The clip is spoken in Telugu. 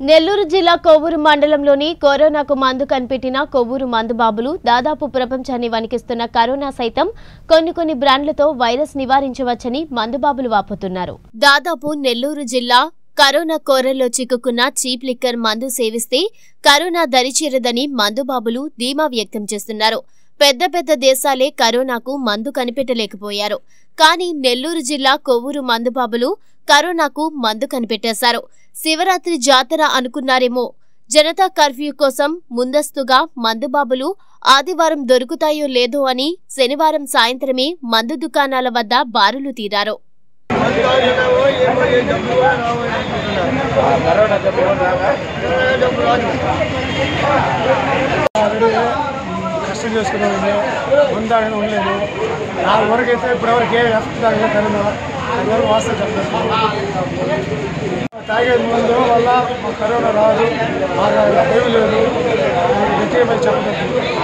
నెల్లూరు జిల్లా కొవ్వూరు మండలంలోని కరోనాకు మందు కనిపెట్టిన కొవ్వూరు మందుబాబులు దాదాపు ప్రపంచాన్ని వణికిస్తున్న కరోనా సైతం కొన్ని కొన్ని బ్రాండ్లతో వైరస్ నివారించవచ్చని మందుబాబులు వాపోతున్నారు. దాదాపు నెల్లూరు జిల్లా కరోనా కోరల్లో చిక్కుకున్న చీప్ లిక్కర్ మందు సేవిస్తే కరోనా దరిచేరదని మందుబాబులు ధీమా వ్యక్తం చేస్తున్నారు. పెద్ద పెద్ద దేశాలే కరోనాకు మందు కనిపెట్టలేకపోయారు. కానీ నెల్లూరు జిల్లా కొవ్వూరు మందుబాబులు కరోనాకు మందు కనిపెట్టేశారు. శివరాత్రి జాతర అనుకున్నారేమో. జనతా కర్ఫ్యూ కోసం ముందస్తుగా మందుబాబులు ఆదివారం దొరుకుతాయో లేదో అని శనివారం సాయంత్రమే మందు దుకాణాల వద్ద బారులు తీరారు. కష్టం ఉందాడని ఉండలేదు. నా వరకు అయితే ఇప్పటివరకు ఏ కరోనా వాస్తవం తాగే ముందు వల్ల మాకు కరోనా రాదు మాకు భయం లేదు. గట్టిగా చెప్పలేదు.